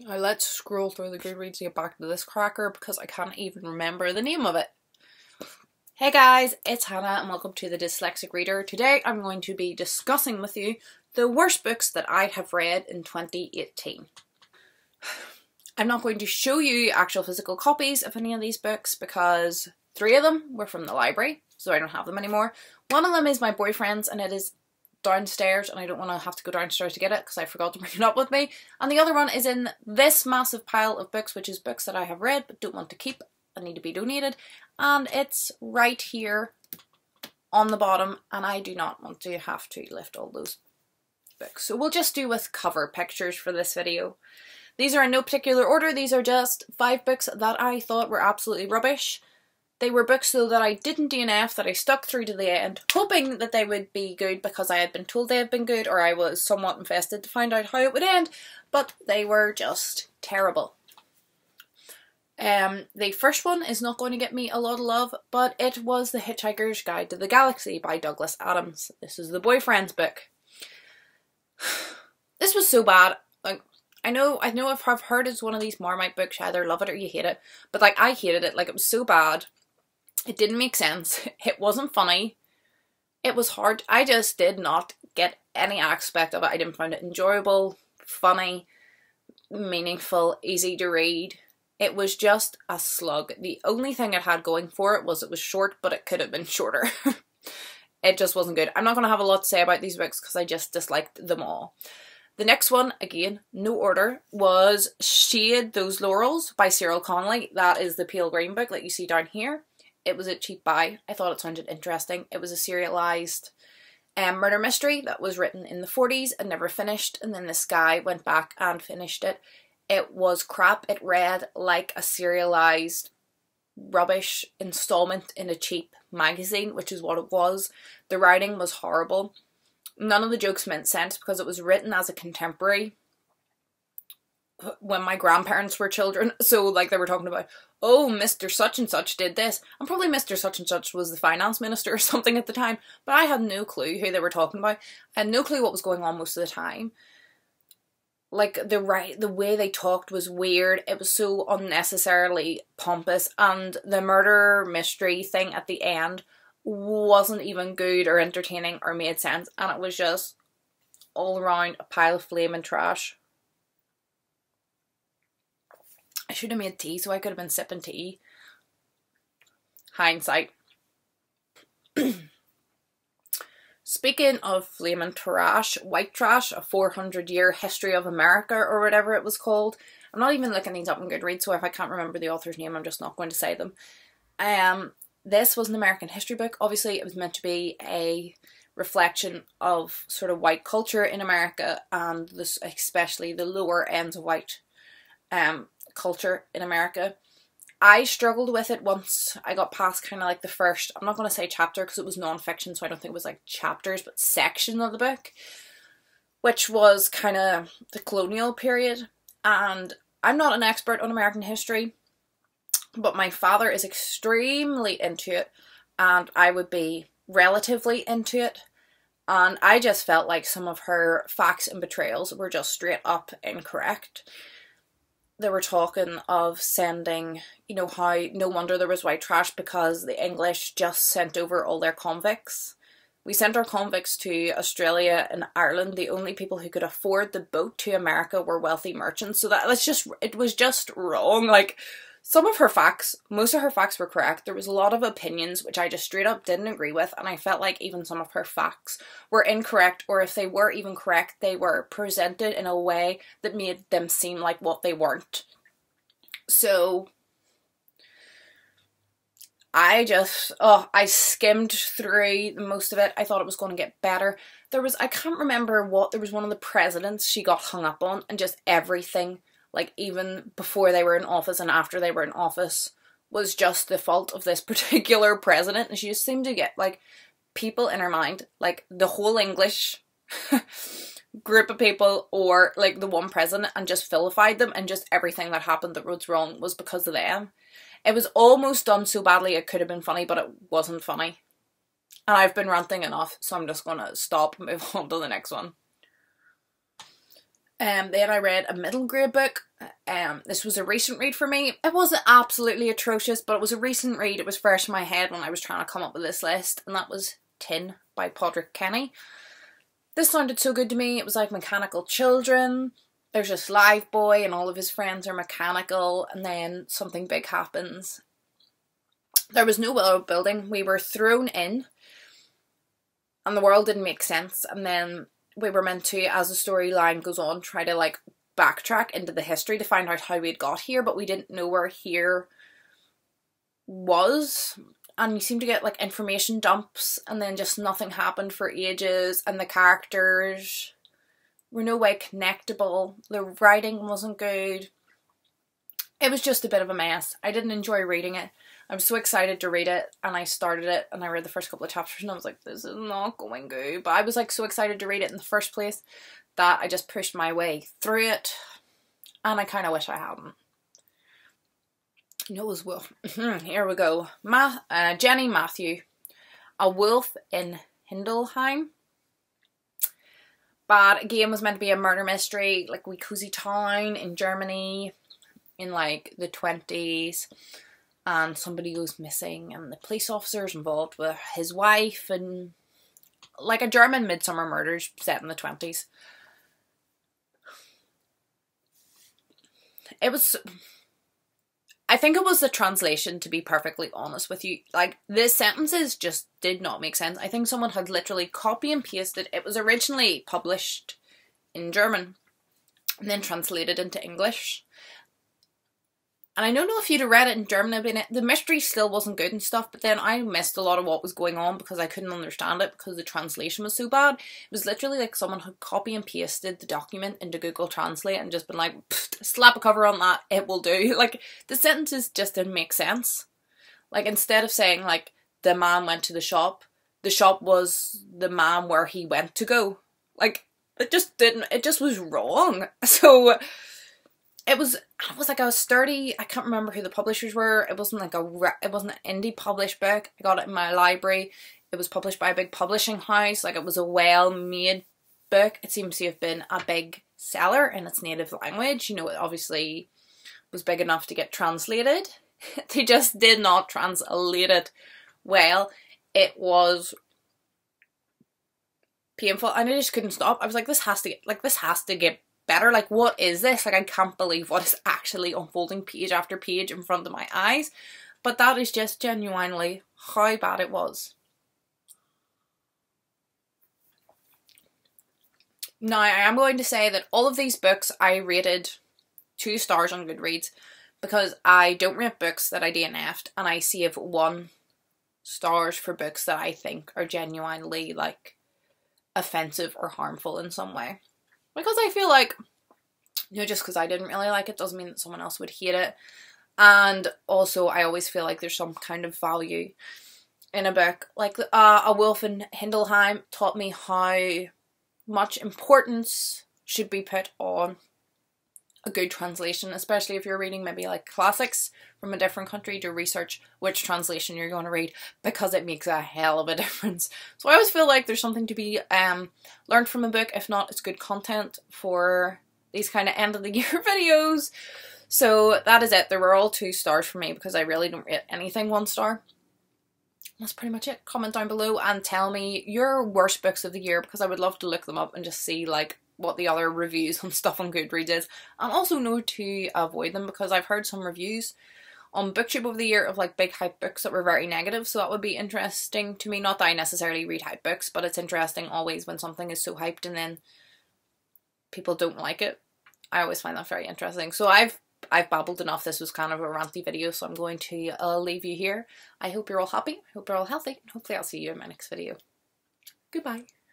Now let's scroll through the Goodreads to get back to this cracker because I can't even remember the name of it. Hey guys, it's Hannah and welcome to the Dyslexic Reader. Today I'm going to be discussing with you the worst books that I have read in 2018. I'm not going to show you actual physical copies of any of these books because three of them were from the library, so I don't have them anymore. One of them is my boyfriend's and it is downstairs and I don't want to have to go downstairs to get it because I forgot to bring it up with me. And the other one is in this massive pile of books, which is books that I have read but don't want to keep and need to be donated. And it's right here on the bottom and I do not want to have to lift all those books. So we'll just do with cover pictures for this video. These are in no particular order, these are just five books that I thought were absolutely rubbish. They were books though that I didn't DNF, that I stuck through to the end, hoping that they would be good because I had been told they had been good or I was somewhat invested to find out how it would end, but they were just terrible. Um, the first one is not going to get me a lot of love, but it was The Hitchhiker's Guide to the Galaxy by Douglas Adams. This is the boyfriend's book. this was so bad. Like, I know, I know I've heard it's one of these Marmite books, you either love it or you hate it, but like, I hated it. Like, it was so bad. It didn't make sense. It wasn't funny. It was hard. I just did not get any aspect of it. I didn't find it enjoyable, funny, meaningful, easy to read. It was just a slug. The only thing it had going for it was it was short, but it could have been shorter. it just wasn't good. I'm not going to have a lot to say about these books because I just disliked them all. The next one, again, no order, was Shade Those Laurels by Cyril Connolly. That is the pale green book that you see down here. It was a cheap buy. I thought it sounded interesting. It was a serialized um, murder mystery that was written in the 40s and never finished. And then this guy went back and finished it. It was crap. It read like a serialized rubbish installment in a cheap magazine, which is what it was. The writing was horrible. None of the jokes made sense because it was written as a contemporary when my grandparents were children. So like they were talking about, oh, Mr. Such and Such did this. And probably Mr. Such and Such was the finance minister or something at the time. But I had no clue who they were talking about. Had no clue what was going on most of the time. Like the right the way they talked was weird. It was so unnecessarily pompous and the murder mystery thing at the end wasn't even good or entertaining or made sense and it was just all around a pile of flame and trash. I should have made tea so I could have been sipping tea. Hindsight. Speaking of flaming trash, White Trash, a 400 year history of America or whatever it was called. I'm not even looking these up in Goodreads, so if I can't remember the author's name, I'm just not going to say them. Um, this was an American history book. Obviously, it was meant to be a reflection of sort of white culture in America and this, especially the lower ends of white um, culture in America. I struggled with it once I got past kind of like the first, I'm not going to say chapter because it was non-fiction, so I don't think it was like chapters, but section of the book, which was kind of the colonial period. And I'm not an expert on American history, but my father is extremely into it, and I would be relatively into it. And I just felt like some of her facts and betrayals were just straight up incorrect they were talking of sending, you know, how no wonder there was white trash because the English just sent over all their convicts. We sent our convicts to Australia and Ireland. The only people who could afford the boat to America were wealthy merchants. So that was just, it was just wrong. Like, some of her facts, most of her facts were correct. There was a lot of opinions which I just straight up didn't agree with, and I felt like even some of her facts were incorrect, or if they were even correct, they were presented in a way that made them seem like what they weren't. So I just, oh, I skimmed through most of it. I thought it was going to get better. There was, I can't remember what, there was one of the presidents she got hung up on, and just everything like even before they were in office and after they were in office was just the fault of this particular president. And she just seemed to get like people in her mind like the whole english group of people or like the one president and just vilified them. And just everything that happened that was wrong was because of them. It was almost done so badly it could have been funny but it wasn't funny. And i've been ranting enough so i'm just gonna stop move on to the next one Um, then I read a middle grade book. Um, this was a recent read for me. It wasn't absolutely atrocious, but it was a recent read. It was fresh in my head when I was trying to come up with this list, and that was Tin by Padraig Kenny. This sounded so good to me. It was like Mechanical Children. There's this live boy, and all of his friends are mechanical, and then something big happens. There was no world building. We were thrown in, and the world didn't make sense. And then we were meant to, as the storyline goes on, try to like backtrack into the history to find out how we'd got here, but we didn't know where here was. And you seem to get like information dumps, and then just nothing happened for ages, and the characters were no way connectable. The writing wasn't good. It was just a bit of a mess. I didn't enjoy reading it. I was so excited to read it and I started it and I read the first couple of chapters and I was like, this is not going good. But I was like so excited to read it in the first place that I just pushed my way through it and I kind of wish I hadn't. Knows wolf. Here we go. Ma- uh, Jenny Matthew, A Wolf in Hindelheim. But again, was meant to be a murder mystery, like we cozy town in Germany in like the 20s and somebody goes missing and the police officer's involved with his wife and like a German Midsomer Murders set in the 20s. It was I think it was the translation to be perfectly honest with you. Like the sentences just did not make sense. I think someone had literally copy and pasted. It was originally published in German and then translated into English and I don't know if you'd have read it in German, been the mystery still wasn't good and stuff, but then I missed a lot of what was going on because I couldn't understand it because the translation was so bad. It was literally like someone had copy and pasted the document into Google Translate and just been like, slap a cover on that, it will do. Like, the sentences just didn't make sense. Like, instead of saying, like, the man went to the shop, the shop was the man where he went to go. Like, it just didn't, it just was wrong. So, it was it was like a sturdy. I can't remember who the publishers were. It wasn't like a it wasn't an indie published book. I got it in my library. It was published by a big publishing house. Like it was a well made book. It seems to have been a big seller in its native language. You know it obviously was big enough to get translated. They just did not translate it well. It was painful and I just couldn't stop. I was like this has to get like this has to get better. Like, what is this? Like, I can't believe what is actually unfolding page after page in front of my eyes. But that is just genuinely how bad it was. Now, I am going to say that all of these books I rated two stars on Goodreads because I don't rate books that I DNF'd and I save one stars for books that I think are genuinely like offensive or harmful in some way. Because I feel like, you know, just because I didn't really like it doesn't mean that someone else would hate it. And also, I always feel like there's some kind of value in a book. Like, uh, A Wolf in Hindelheim taught me how much importance should be put on a good translation, especially if you're reading maybe like classics from a different country to research which translation you're going to read because it makes a hell of a difference. So I always feel like there's something to be um, learned from a book. If not, it's good content for these kind of end of the year videos. So that is it. They were all two stars for me because I really don't rate anything one star. That's pretty much it. Comment down below and tell me your worst books of the year because I would love to look them up and just see like what the other reviews on stuff on Goodreads is, and also know to avoid them because I've heard some reviews on booktube over the year of like big hype books that were very negative so that would be interesting to me. Not that I necessarily read hype books but it's interesting always when something is so hyped and then people don't like it. I always find that very interesting. So I've I've babbled enough. This was kind of a ranty video so I'm going to uh, leave you here. I hope you're all happy I hope you're all healthy And hopefully I'll see you in my next video. Goodbye